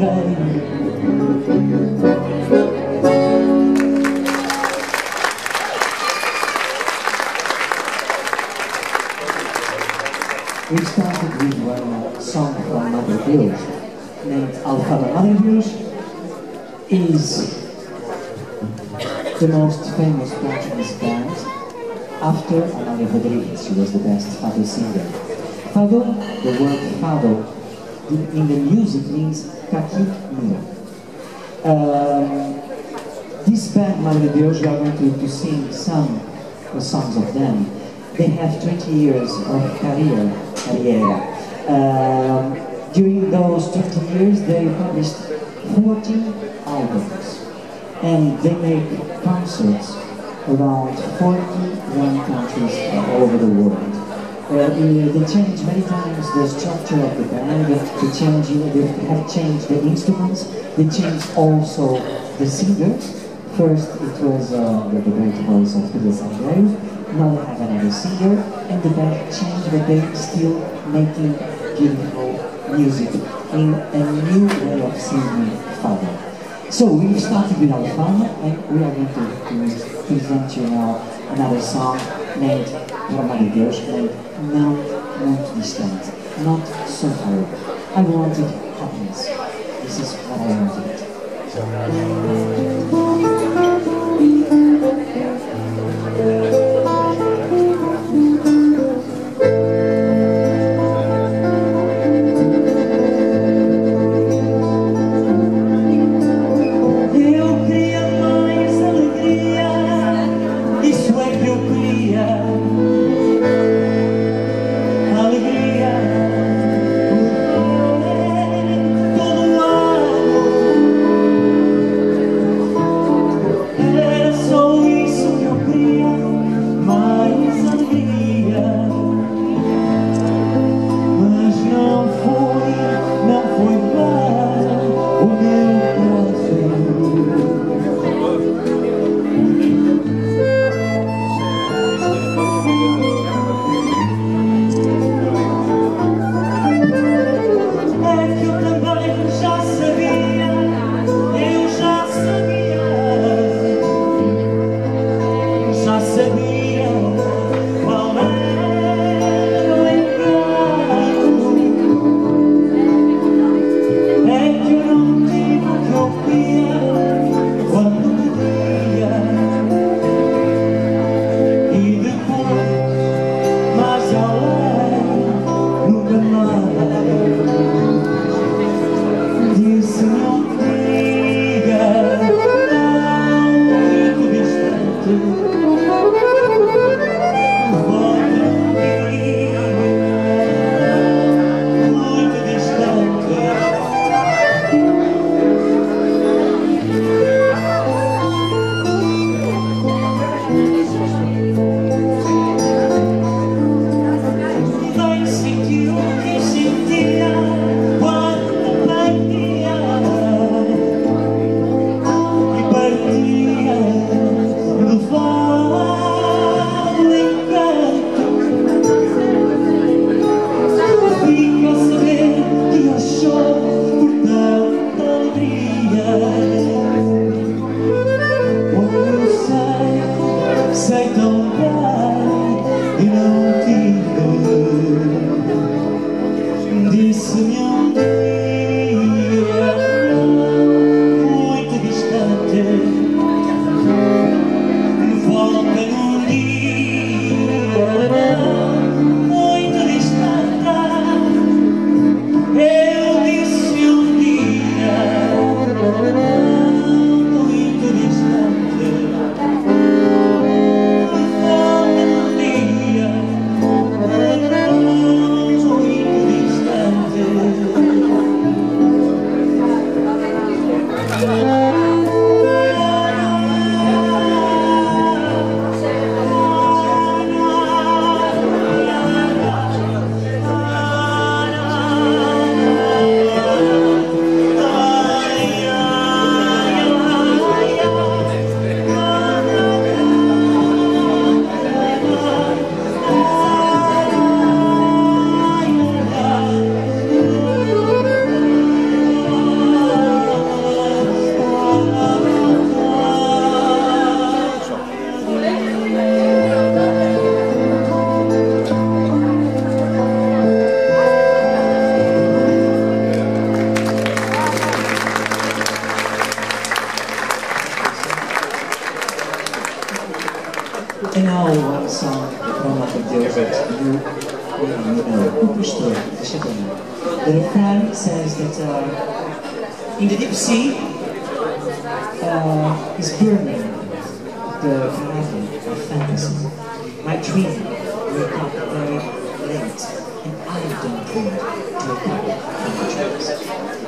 encontrei We started with one song from Madre Deus named Alfaro. Madre Deus is the most famous Portuguese band after Amália Rodrigues. She was the best fado singer. Fado, the word fado in the music means Um, this band, Madredeus, we are going to, to sing some songs of them. They have 20 years of career, carriera. Um, during those 20 years, they published 40 albums. And they make concerts around 41 countries all over the world. Uh, they changed many times the structure of the band, they, change, they have changed the instruments, they changed also the singers. First it was uh, the, great voice of Pedro Salgueiro, now they have another singer, and the band changed, but they still making beautiful music in a new way of singing fado. So we started with our fun, and we are going to present you now another song named Roma de Deus, named Não Muito Distante, not so far. I wanted happiness. This is what I wanted. The fan says that uh, in the deep sea uh, is burning the fire of fantasy. My dream wake up very late and I don't want to wake up from the dreams.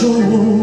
说我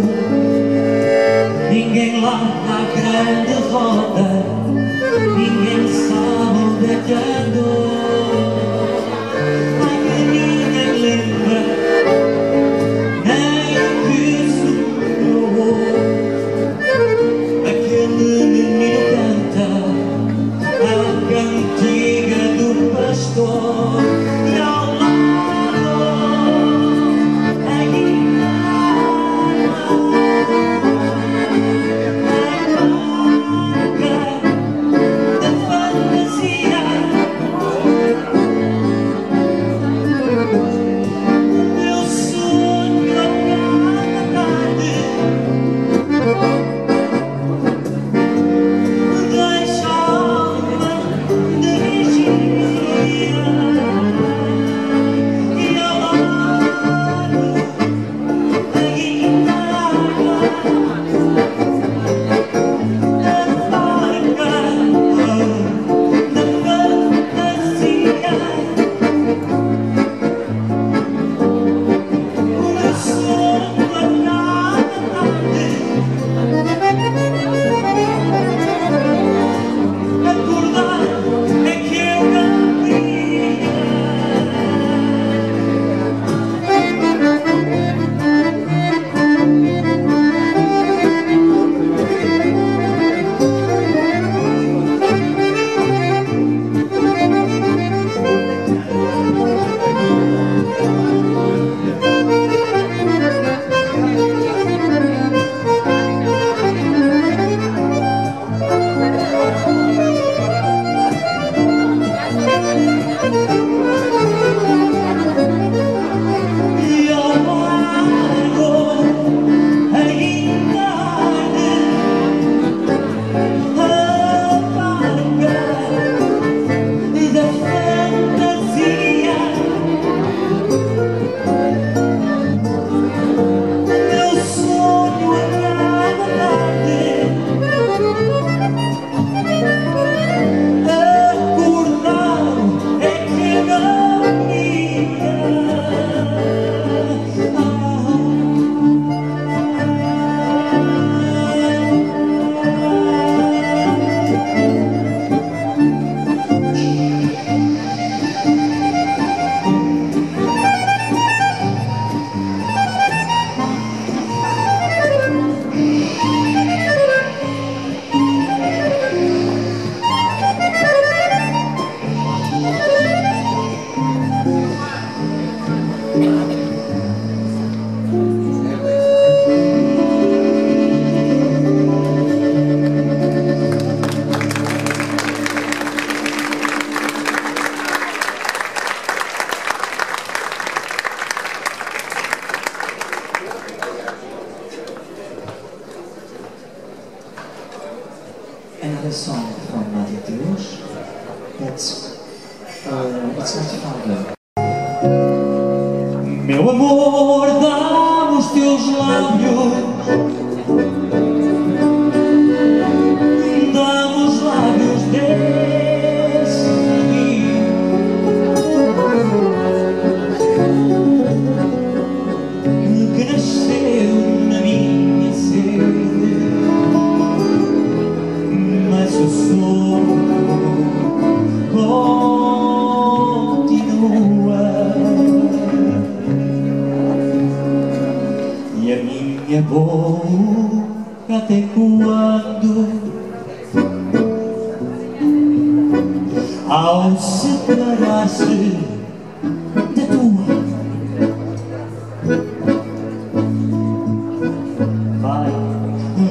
Vai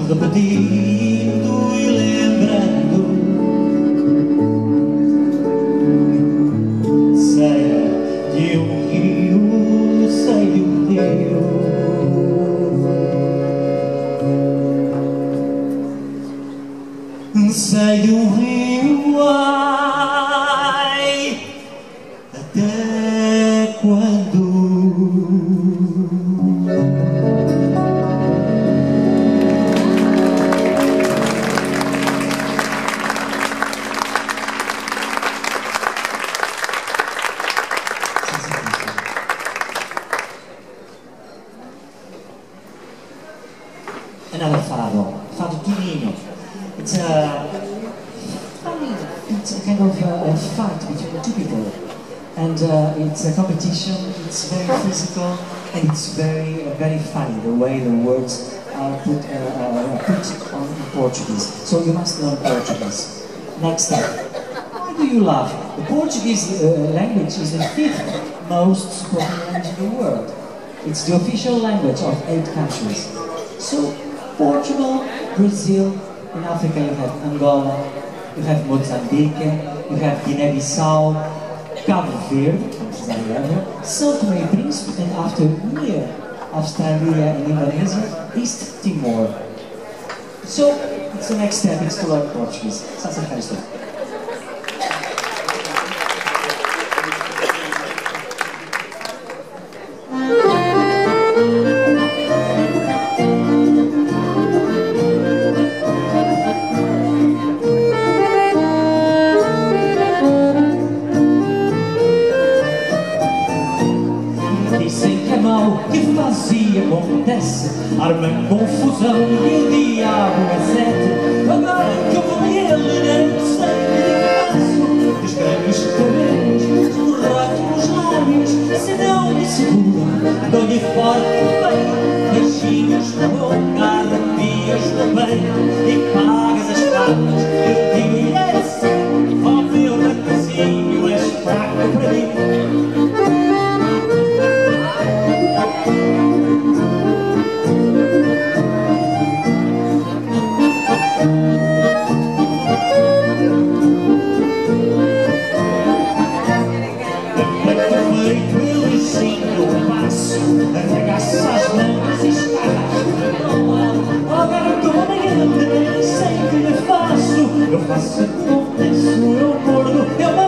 repetindo Another fado Tunino. It's a funny, it's a kind of uh, a fight between the two people. And uh, it's a competition, it's very physical, and it's very, very funny, the way the words are put, uh, put on in Portuguese. So you must learn Portuguese. Next step. Why do you laugh? The Portuguese uh, language is the fifth most spoken language in the world. It's the official language of eight countries. So, Portugal, Brazil, in Africa you have Angola, you have Mozambique, you have Guinea-Bissau, Cabo Verde, São Tomé and Príncipe, and after near Australia and Indonesia, East Timor. So, it's the next step, it's to learn Portuguese. That's a nice step. Mas se tu penso eu mordo, eu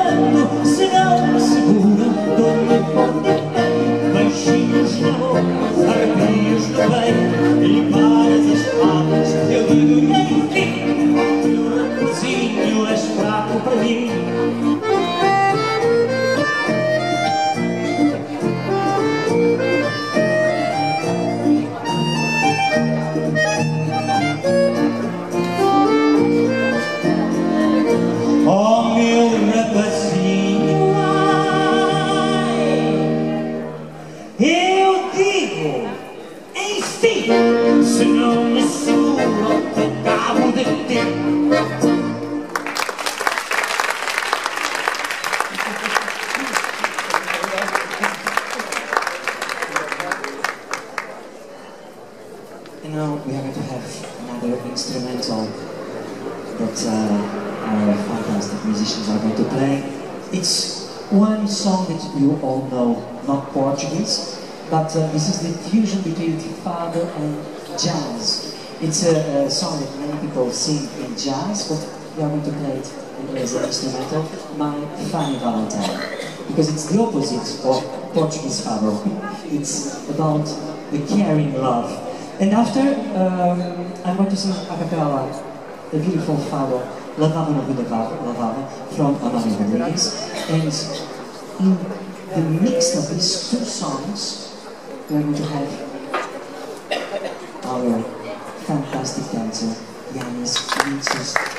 enfim, se eu cabo de. And now we are going to have another instrumental that uh, our fantastic musicians are going to play. It's one song that you all know, not Portuguese, but uh, this is the fusion between fado and jazz. It's a, a song that many people sing in jazz, but we are going to play it as an instrumental, My Funny Valentine. Because it's the opposite of Portuguese fado. It's about the caring love. And after, um, I'm going to sing a cappella, a beautiful fado, Lavava no Lavava, from Amália Rodrigues. And in the mix of these two songs, we're going to have our fantastic dancer, Yanis Vinicius